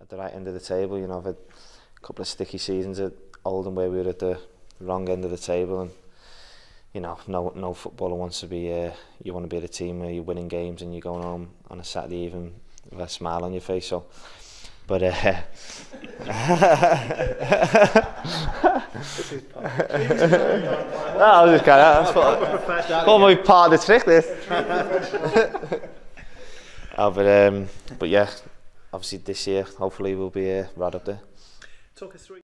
at the right end of the table. You know, I've had a couple of sticky seasons at Oldham where we were at the wrong end of the table, and you know, no no footballer wants to be. Uh, you want to be at a team where you're winning games and you're going home on a Saturday evening with a smile on your face. So, but. Uh, no, I was just kind of. That's what, what my part of the trick. This. oh, but um, but yeah, obviously this year, hopefully we'll be uh, right up there. Talk us through.